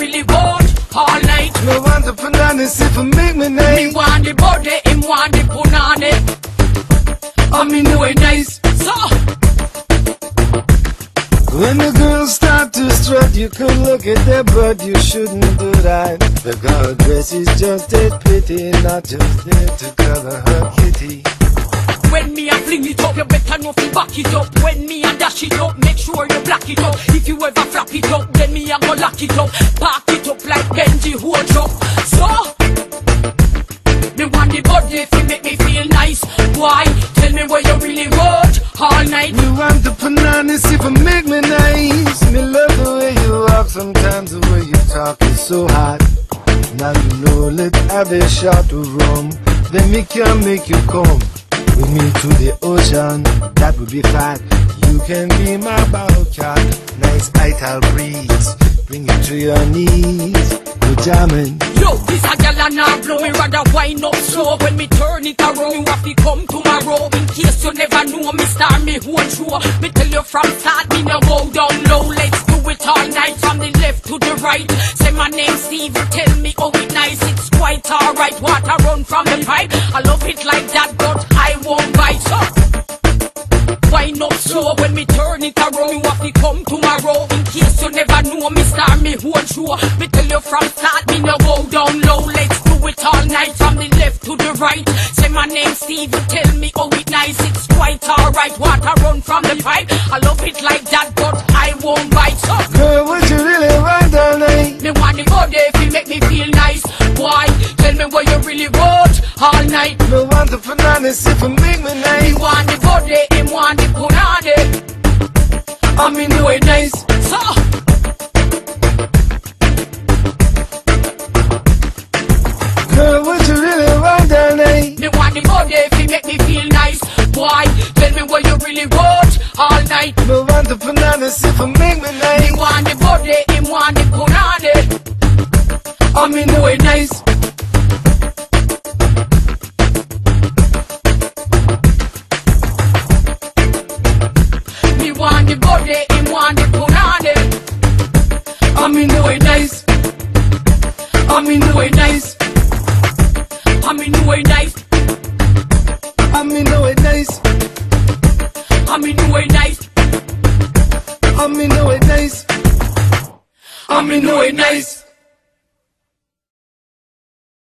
really bored all night Rwanda punani sifa make me nice Miwande bode imwande punani Aminuwe nice So when the girls start to strut, you could look at their butt. you shouldn't do that. The girl dress is just that pretty, not just there to cover her kitty. Me a fling it up, you better know fi back it up. When me a dash it up, make sure you black it up. If you ever flap it up, then me a go lock it up. Park it up like Benji hold up. So, me want the body fi make me feel nice. Why? Tell me where you really want all night. You want the bananas if I make me nice. Me love the way you walk, sometimes the way you talk is so hot. Now you know, let's have a shot of rum. Then me can make you come with me to the ocean. That would be fat. You can be my bow cat. Nice idle breeze. Bring you to your knees. Good jamming. Yo, this a gal and a blow me rather wind up slow When me turn it around, you have to come tomorrow In case you never know, me star me whole show Me tell you from start, me no go down low Let's do it all night, from the left to the right Say my name Steve, tell me oh it nice It's quite alright, water run from the pipe I love it like that, come tomorrow. In case you never know me star me whole show Me tell you from start me no go down low. Let's do it all night from the left to the right. Say my name Steve tell me oh it nice. It's quite alright. Water run from the pipe. I love it like that but I won't bite. So Girl, what you really want all night? Me want the body if you make me feel nice. Why? Tell me what you really want all night. Me want the bananas if I make me nice. Me want the body, him want the punani I mean know it nice So Girl, what you really want all night? Me want the body if you make me feel nice Why? Tell me what you really want all night Me want the bananas if I make me Me nice. want the body, him want the punani I mean know it nice want the body, him want the punani I mean know it nice. I mean know it nice. I mean know it nice. I mean, know it nice. I mean know it nice. I mean, know it nice. I mean know it nice